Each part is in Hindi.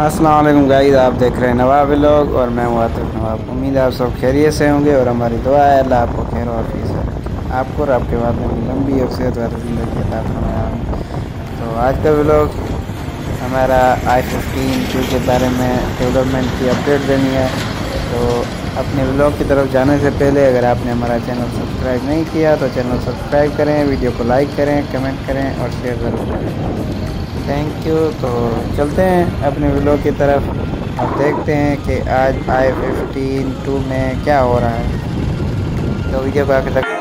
अस्सलाम वालेकुम गाइस, आप देख रहे हैं नवाब लोग और मैं हूँ आतिफ नवाब। उम्मीद आप सब खैरियत से होंगे और हमारी दुआ है, अल्लाह आपको खैर और फ़ीस आपको और आपके बाद में लंबी और सेहत वाली ज़िंदगी अदा फरमाया तो आज का व्लॉग हमारा आई फिफ्टीन टू के बारे में डेवलपमेंट की अपडेट देनी है। तो अपने ब्लॉग की तरफ़ जाने से पहले अगर आपने हमारा चैनल सब्सक्राइब नहीं किया तो चैनल सब्सक्राइब करें, वीडियो को लाइक करें, कमेंट करें और शेयर ज़रूर करें। थैंक यू तो चलते हैं अपने ब्लॉग की तरफ़। और देखते हैं कि आज आई फिफ्टीन टू में क्या हो रहा है। तो वीडियो को आखिर तक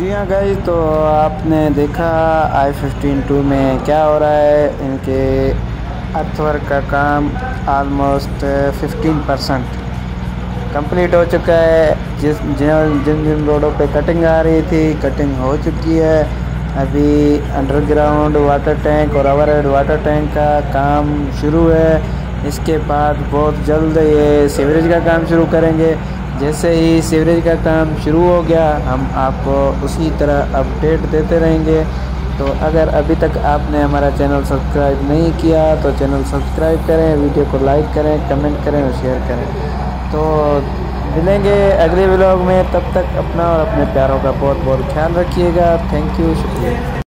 जी हाँ गई तो आपने देखा आई फिफ्टीन टू में क्या हो रहा है? इनके अर्थवर्क का काम आलमोस्ट फिफ्टीन परसेंट कंप्लीट हो चुका है। जिस, जिन जिन जिन रोडों पे कटिंग आ रही थी कटिंग हो चुकी है। अभी अंडरग्राउंड वाटर टैंक और ओवरहेड वाटर टैंक का काम शुरू है। इसके बाद बहुत जल्द ये सीवरेज का काम शुरू करेंगे। जैसे ही सीवरेज का काम शुरू हो गया, हम आपको उसी तरह अपडेट देते रहेंगे। तो अगर अभी तक आपने हमारा चैनल सब्सक्राइब नहीं किया तो चैनल सब्सक्राइब करें, वीडियो को लाइक करें, कमेंट करें और शेयर करें। तो मिलेंगे अगले व्लॉग में, तब तक अपना और अपने प्यारों का बहुत बहुत ख्याल रखिएगा। थैंक यू, शुक्रिया।